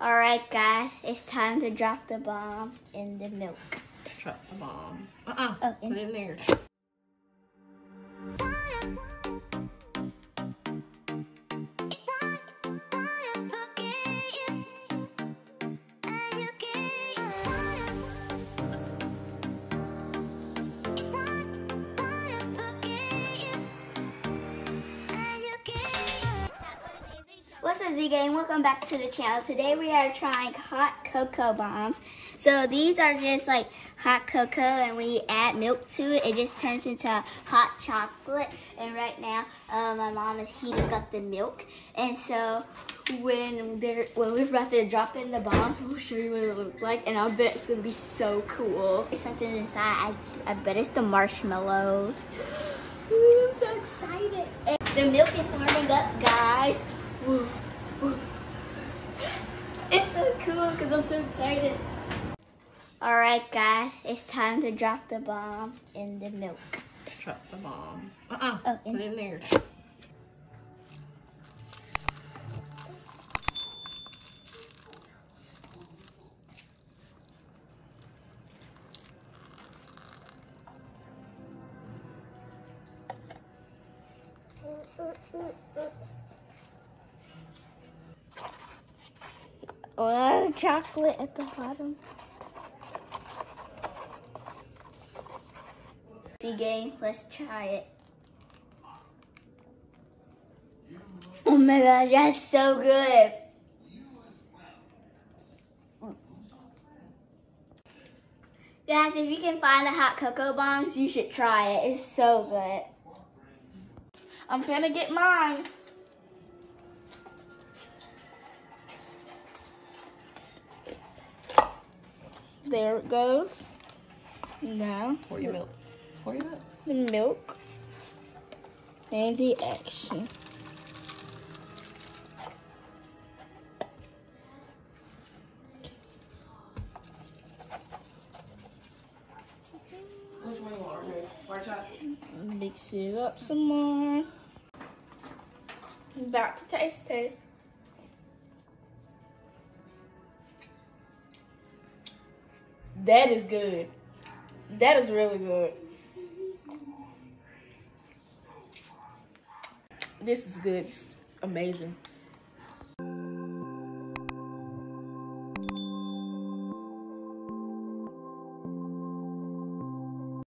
All right, guys, it's time to drop the bomb in the milk. Drop the bomb. Uh-uh. Oh, Put it in there. Up? Welcome back to the channel. Today we are trying hot cocoa bombs. So these are just like hot cocoa, and when you add milk to it, it just turns into hot chocolate. And right now, uh, my mom is heating up the milk, and so when they're when we're about to drop in the bombs, we'll show you what it looks like, and I bet it's gonna be so cool. There's something inside. I, I bet it's the marshmallows. Ooh, I'm so excited. And the milk is warming up, guys. It's so because I'm so excited. All right, guys, it's time to drop the bomb in the milk. Drop the bomb. Uh-uh. Oh, in- Put it in there. Oh, a lot of chocolate at the bottom. See, gang, let's try it. Oh my gosh, that's so good. Guys, if you can find the hot cocoa bombs, you should try it. It's so good. I'm gonna get mine. There it goes. Now, Pour your milk. Pour your milk. the milk and the action. Which one you want, chocolate? Mix it up some more. About to taste test. That is good. That is really good. This is good. It's amazing.